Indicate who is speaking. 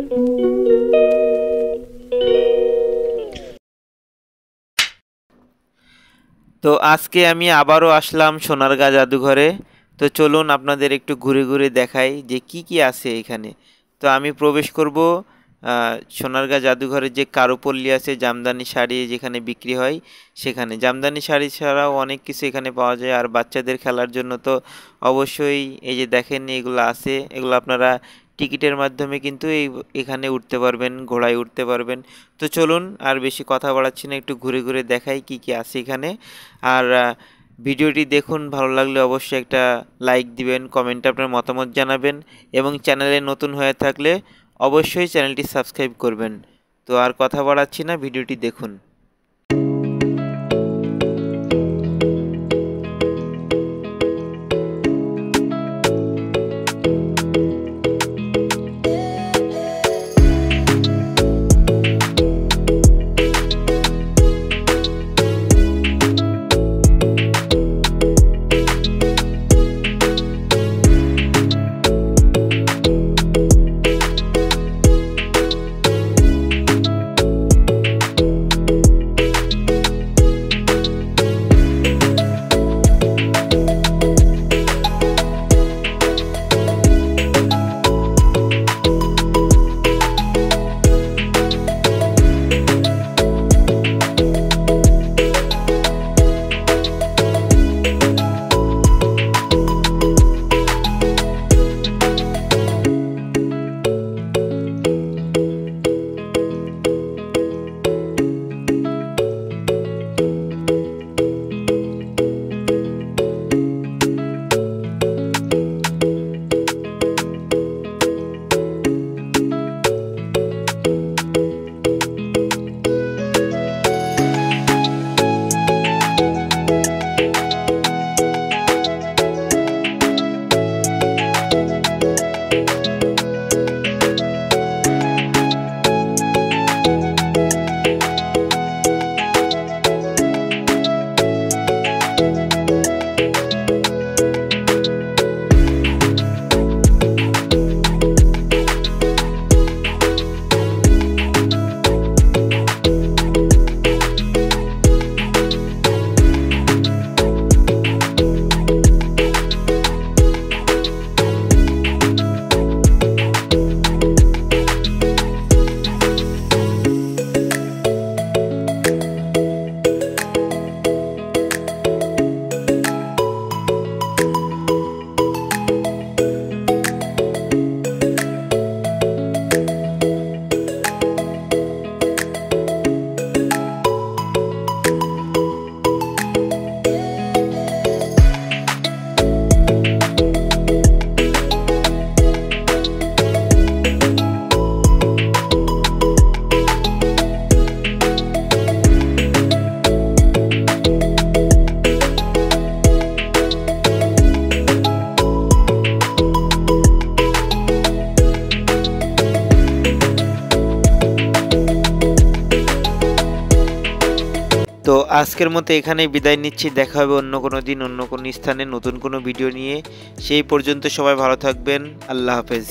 Speaker 1: তো আজকে আমি আবারও আসলাম সোনারগাঁ জাদুঘরে। তো চলুন আপনাদের একটু ঘুরে ঘুরে দেখাই যে কি কি আছে এখানে। তো আমি প্রবেশ করব সোনারগাঁ জাদুঘরের যে কারুপল্লী আছে, জামদানি শাড়ি যেখানে বিক্রি হয় সেখানে। জামদানি শাড়ি ছাড়াও অনেক কিছু এখানে পাওয়া যায়। আর বাচ্চাদের খেলার জন্য তো অবশ্যই এই যে দেখেন এগুলো আছে। এগুলো আপনারা টিকিটের মাধ্যমে কিন্তু এই এখানে উঠতে পারবেন, ঘোড়ায় উঠতে পারবেন। তো চলুন আর বেশি কথা বাড়াচ্ছি না, একটু ঘুরে ঘুরে দেখাই কি কি আছে এখানে। আর ভিডিওটি দেখুন, ভালো লাগলে অবশ্যই একটা লাইক দিবেন, কমেন্টে আপনার মতামত জানাবেন এবং চ্যানেলে নতুন হয়ে থাকলে অবশ্যই চ্যানেলটি সাবস্ক্রাইব করবেন। তো আর কথা বাড়াচ্ছি না, ভিডিওটি দেখুন। তো আজকের মতো এখানেই বিদায় নিচ্ছি। দেখা হবে অন্য কোনো দিন, অন্য কোনো স্থানে নতুন কোনো ভিডিও নিয়ে। সেই পর্যন্ত সবাই ভালো থাকবেন। আল্লাহ হাফেজ।